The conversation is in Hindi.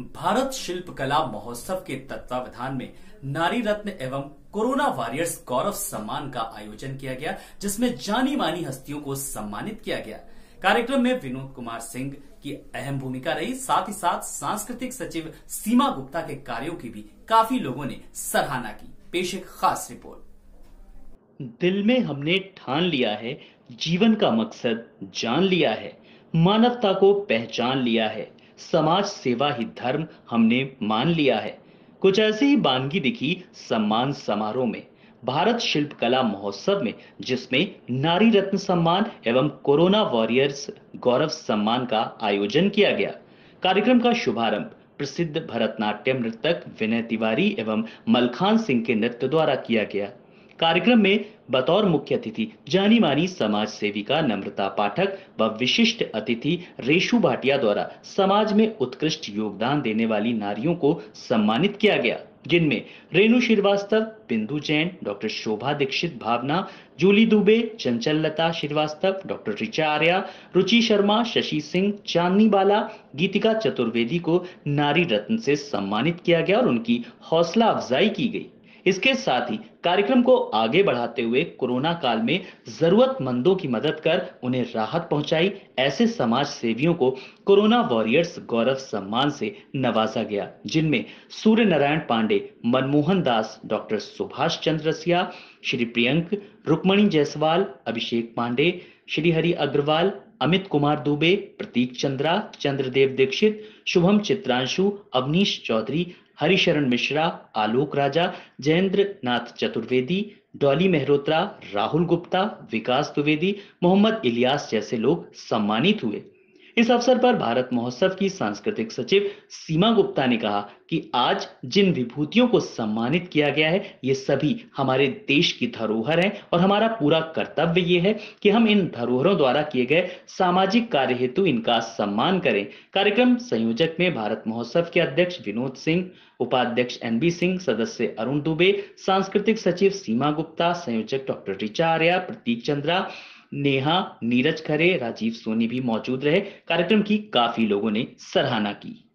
भारत शिल्प कला महोत्सव के तत्वावधान में नारी रत्न एवं कोरोना वॉरियर्स गौरव सम्मान का आयोजन किया गया, जिसमें जानी मानी हस्तियों को सम्मानित किया गया। कार्यक्रम में विनोद कुमार सिंह की अहम भूमिका रही, साथ ही साथ सांस्कृतिक सचिव सीमा गुप्ता के कार्यों की भी काफ़ी लोगों ने सराहना की। पेश एक खास रिपोर्ट। दिल में हमने ठान लिया है, जीवन का मकसद जान लिया है, मानवता को पहचान लिया है। समाज सेवा ही धर्म हमने मान लिया है। कुछ ऐसी ही बानगी दिखी सम्मान समारोह में। भारत शिल्प कला महोत्सव में, जिसमें नारी रत्न सम्मान एवं कोरोना वॉरियर्स गौरव सम्मान का आयोजन किया गया। कार्यक्रम का शुभारंभ प्रसिद्ध भरतनाट्यम नृतक विनय तिवारी एवं मलखान सिंह के नृत्य द्वारा किया गया। कार्यक्रम में बतौर मुख्य अतिथि, जानी मानी समाज सेविका, नम्रता पाठक व विशिष्ट अतिथि रेशु भाटिया द्वारा समाज में उत्कृष्ट योगदान देने वाली नारियों को सम्मानित किया गया, जिनमें Renu Srivastava, Bindu Jain, doctor Shobha Dixit Bhavna, Julie Dubey Chanchal Lata Srivastava, doctor Richa Arya, Ruchi Sharma, Shashi Singh, Chandni Bala, Geetika Chaturvedi को नारी रत्न से सम्मानित किया गया और उनकी हौसला अफजाई की गई। इसके साथ ही कार्यक्रम को आगे बढ़ाते हुए कोरोना काल में जरूरतमंदों की मदद कर उन्हें राहत पहुंचाई। ऐसे समाज सेवियों को कोरोना वॉरियर्स गौरव सम्मान से नवाजा गया, जिनमें सूर्य नारायण पांडे, मनमोहन दास, डॉक्टर सुभाष चंद्र रसिया, श्री प्रियंक रुक्मणी जायसवाल, अभिषेक पांडे, श्री हरि अग्रवाल, अमित कुमार दुबे, प्रतीक चंद्रा, चंद्रदेव दीक्षित, शुभम चित्रांशु, अवनीश चौधरी हरिशरण मिश्रा, आलोक राजा जयेंद्र नाथ चतुर्वेदी, डॉली मेहरोत्रा, राहुल गुप्ता, विकास द्विवेदी, मोहम्मद इलियास जैसे लोग सम्मानित हुए। इस अवसर पर भारत महोत्सव की सांस्कृतिक सचिव सीमा गुप्ता ने कहा कि आज जिन विभूतियों को सम्मानित किया गया है, ये सभी हमारे देश की धरोहर हैं और हमारा पूरा कर्तव्य ये है कि हम इन धरोहरों द्वारा किए गए सामाजिक कार्य हेतु इनका सम्मान करें। कार्यक्रम संयोजक में भारत महोत्सव के अध्यक्ष विनोद सिंह, उपाध्यक्ष एनबी सिंह, सदस्य अरुण दुबे, सांस्कृतिक सचिव सीमा गुप्ता, संयोजक डॉक्टर रिचा आर्या, प्रतीक चंद्रा नेहा, नीरज खरे, राजीव सोनी भी मौजूद रहे। कार्यक्रम की काफ़ी लोगों ने सराहना की।